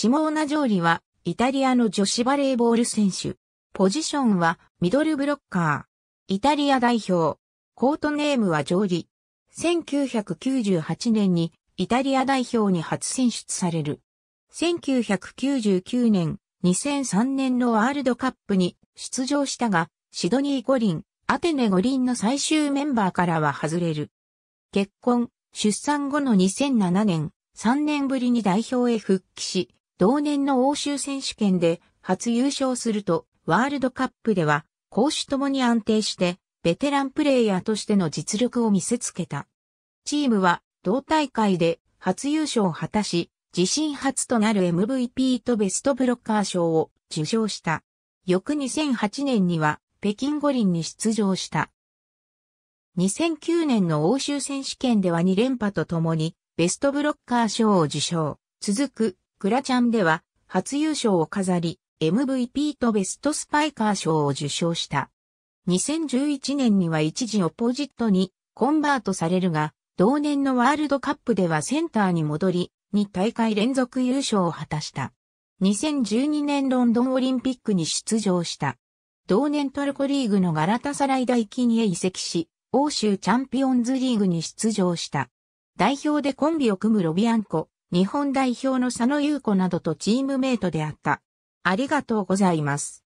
シモーナ・ジョーリは、イタリアの女子バレーボール選手。ポジションは、ミドルブロッカー。イタリア代表。コートネームはジョーリ。1998年に、イタリア代表に初選出される。1999年、2003年のワールドカップに出場したが、シドニー五輪、アテネ五輪の最終メンバーからは外れる。結婚、出産後の2007年、3年ぶりに代表へ復帰し、同年の欧州選手権で初優勝すると、ワールドカップでは、攻守ともに安定して、ベテランプレイヤーとしての実力を見せつけた。チームは、同大会で初優勝を果たし、自身初となる MVP とベストブロッカー賞を受賞した。翌2008年には北京五輪に出場した。2009年の欧州選手権では2連覇とともにベストブロッカー賞を受賞。続くクラチャンでは初優勝を飾り MVP とベストスパイカー賞を受賞した。2011年には一時オポジットにコンバートされるが、同年のワールドカップではセンターに戻り、2大会連続優勝を果たした。2012年ロンドンオリンピックに出場した。同年トルコリーグのガラタサライ大金へ移籍し、欧州チャンピオンズリーグに出場した。代表でコンビを組むロビアンコ、日本代表の佐野優子などとチームメイトであった。ありがとうございます。